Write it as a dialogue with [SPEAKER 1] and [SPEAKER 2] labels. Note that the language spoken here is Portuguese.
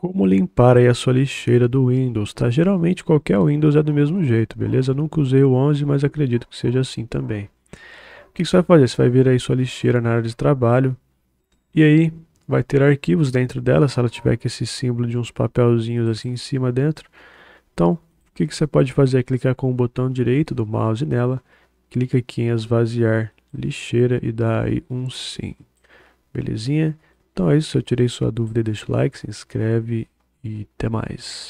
[SPEAKER 1] Como limpar aí a sua lixeira do Windows, tá? Geralmente qualquer Windows é do mesmo jeito, beleza? Eu nunca usei o 11, mas acredito que seja assim também. O que você vai fazer? Você vai vir aí sua lixeira na área de trabalho e aí vai ter arquivos dentro dela, se ela tiver aqui esse símbolo de uns papelzinhos assim em cima dentro. Então, o que você pode fazer é clicar com o botão direito do mouse nela, clica aqui em esvaziar lixeira e dá aí um sim. Belezinha? Então é isso, eu tirei sua dúvida, deixa o like, se inscreve e até mais.